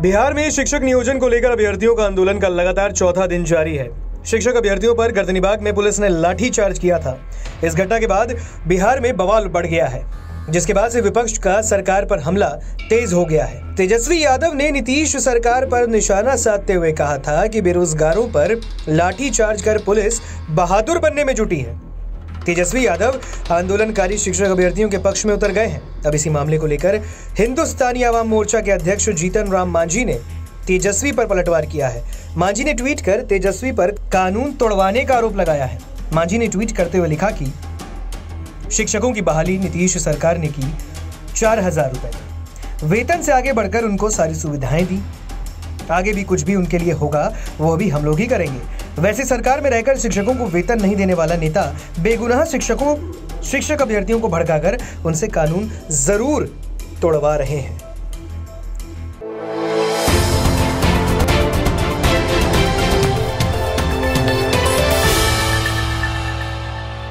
बिहार में शिक्षक नियोजन को लेकर अभ्यर्थियों का आंदोलन का लगातार चौथा दिन जारी है। शिक्षक अभ्यर्थियों पर गर्दनीबाग में पुलिस ने लाठी चार्ज किया था। इस घटना के बाद बिहार में बवाल बढ़ गया है, जिसके बाद से विपक्ष का सरकार पर हमला तेज हो गया है। तेजस्वी यादव ने नीतीश सरकार पर निशाना साधते हुए कहा था कि बेरोजगारों पर लाठी चार्ज कर पुलिस बहादुर बनने में जुटी है। तेजस्वी यादव आंदोलनकारी शिक्षक अभ्यर्थियों के पक्ष में उतर गए हैं। अब इसी मामले को लेकर हिंदुस्तानी आवाम मोर्चा के अध्यक्ष जीतन राम मांझी ने तेजस्वी पर पलटवार किया है। मांझी ने ट्वीट कर तेजस्वी पर कानून तोड़वाने का आरोप लगाया है। मांझी ने ट्वीट करते हुए लिखा कि शिक्षकों की बहाली नीतीश सरकार ने की चार हज़ार रुपए। वेतन से आगे बढ़कर उनको सारी सुविधाएँ दी। आगे भी कुछ भी उनके लिए होगा, वो भी हम लोग ही करेंगे। वैसे सरकार में रहकर शिक्षकों को वेतन नहीं देने वाला नेता बेगुनाह शिक्षकों, शिक्षक अभ्यर्थियों को भड़काकर उनसे कानून ज़रूर तोड़वा रहे हैं।